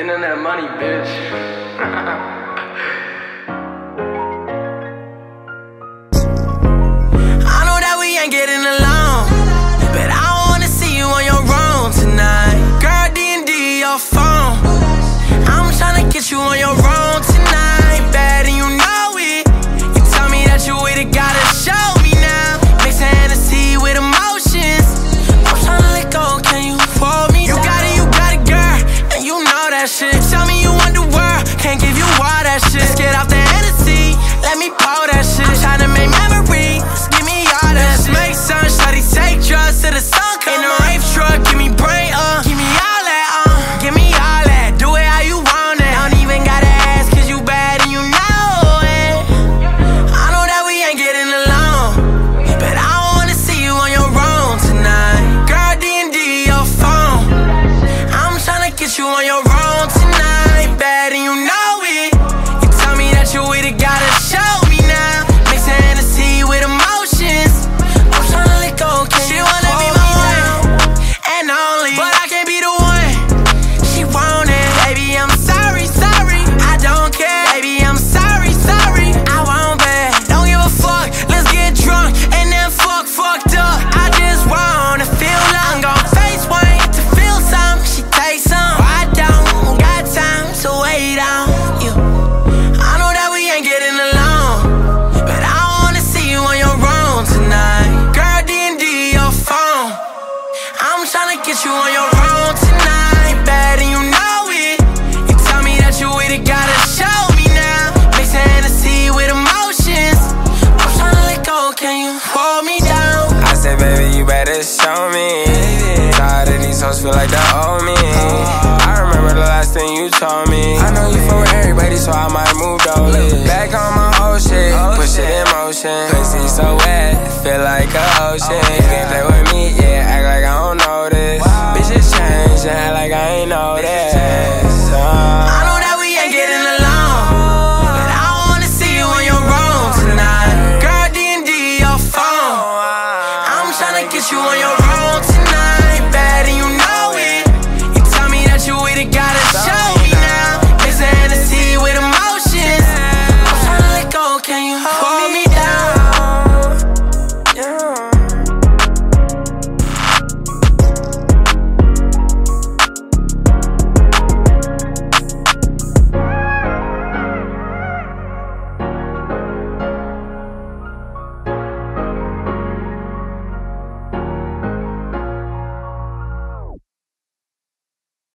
Internet money, bitch. I know that we ain't getting along. you on your own tonight, bad and you know better show me. Tired of these hoes feel like they owe me. I remember the last thing you told me. I know you fuck with everybody, so I might move those. Back on my old shit, push it in motion. Pussy so wet, feel like a ocean. Oh, Can't play get you on your own tonight.